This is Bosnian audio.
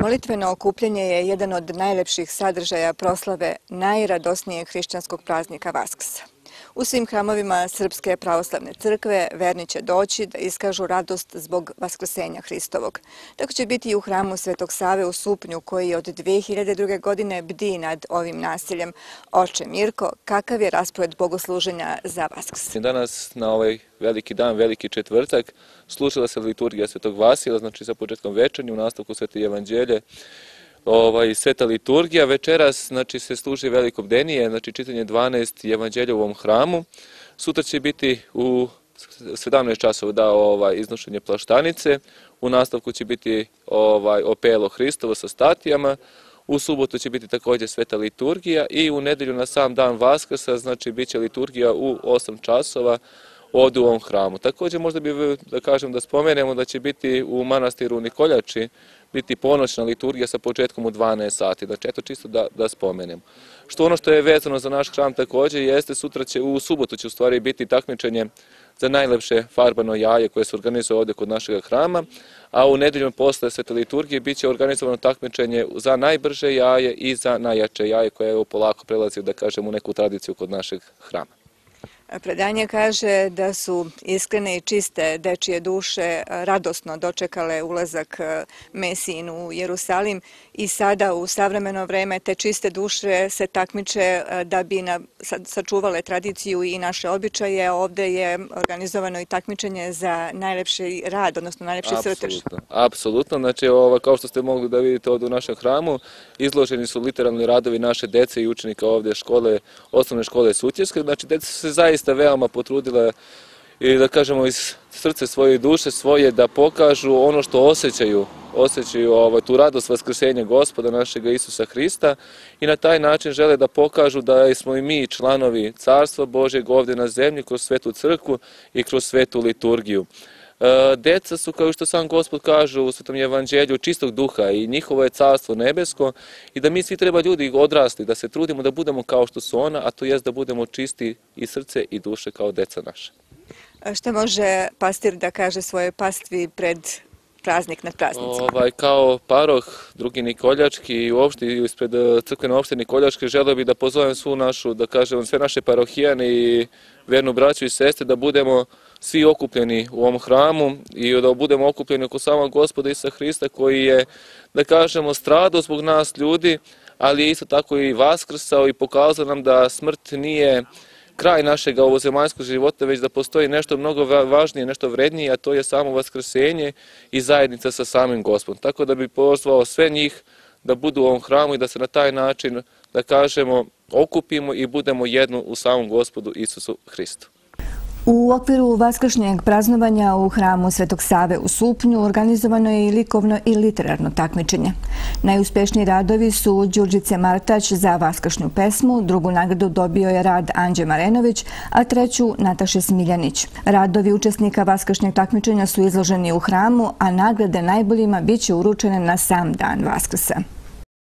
Molitveno okupljenje je jedan od najlepših sadržaja proslave najradosnijeg hrišćanskog praznika Vaskrsa. U svim hramovima Srpske pravoslavne crkve verni će doći da iskažu radost zbog Vaskrsenja Hristovog. Tako će biti i u hramu Svetog Save u Supnju koji od 2002. godine bdi nad ovim nasiljem. Oče Mirko, kakav je raspored bogosluženja za Vaskrs? Danas na ovaj veliki dan, veliki četvrtak, slušala se liturgija Svetog Vasila, znači sa početkom večernju, u nastavku Svete Evanđelje, ovaj, sveta liturgija. Večeras znači, se služi veliko bdenije, znači čitanje 12 evanđelja u ovom hramu. Sutra će biti u 17 časova da ovaj, iznošenje plaštanice. U nastavku će biti ovaj, opelo Hristovo sa statijama. U subotu će biti također sveta liturgija i u nedelju na sam dan Vaskrsa, znači bit će liturgija u 8 časova odu u ovom hramu. Također možda bi da kažem da spomenemo da će biti u manastiru Nikoljači biti ponoćna liturgija sa početkom u 12 sati. Znači, eto čisto da, da spomenemo. Što ono što je vezano za naš hram također jeste sutra će, u subotu će u stvari biti takmičenje za najlepše farbano jaje koje se organizuje ovdje kod našeg hrama, a u nedeljom posle svete liturgije bit će organizovano takmičenje za najbrže jaje i za najjače jaje koje evo polako prelazi, da kažem, u neku tradiciju kod našeg hrama. Predanje kaže da su iskrene i čiste dečije duše radosno dočekale ulazak e, Mesin u Jerusalim i sada u savremeno vreme te čiste duše se takmiče e, da bi sačuvale tradiciju i naše običaje. Ovde je organizovano i takmičenje za najlepši rad, odnosno najlepši srtež. Apsolutno. Znači, kao što ste mogli da vidite ovdje u našem hramu, izloženi su literalni radovi naše dece i učenika ovdje škole, osnovne škole Sutjeske. Znači, dece se zaista zaista veoma potrudile i da kažemo iz srce svoje duše svoje da pokažu ono što osjećaju, osjećaju ovaj, tu radost vaskrsenja gospoda našeg Isusa Hrista i na taj način žele da pokažu da smo i mi članovi Carstva Božeg ovdje na zemlji kroz svetu crkvu i kroz svetu liturgiju. E, deca su, kao što sam gospod kaže u Svetom evanđelju, čistog duha i njihovo je carstvo nebesko i da mi svi treba ljudi odrasli, da se trudimo da budemo kao što su ona, a to jest da budemo čisti i srce i duše kao deca naše. E, šta može pastir da kaže svoje pastvi pred praznik nad praznicima? Ovaj, kao paroh drugi Nikoljački i uopšte ispred e, crkvene opšte Nikoljačke želeo bih da pozovem svu našu, da kažem sve naše parohijane i vernu braću i sestre da budemo svi okupljeni u ovom hramu i da budemo okupljeni oko samog gospoda Isa Hrista koji je, da kažemo, stradao zbog nas ljudi, ali je isto tako i vaskrsao i pokazao nam da smrt nije kraj našeg ovozemaljskog života, već da postoji nešto mnogo važnije, nešto vrednije, a to je samo vaskrsenje i zajednica sa samim gospodom. Tako da bi pozvao sve njih da budu u ovom hramu i da se na taj način, da kažemo, okupimo i budemo jedno u samom gospodu Isusu Hristu. U okviru vaskršnjeg praznovanja u hramu Svetog Save u Supnju organizovano je i likovno i literarno takmičenje. Najuspešniji radovi su Đurđice Martać za vaskršnju pesmu, drugu nagradu dobio je rad Anđe Marenović, a treću Nataše Smiljanić. Radovi učesnika vaskršnjeg takmičenja su izloženi u hramu, a nagrade najboljima bit će uručene na sam dan Vaskrsa.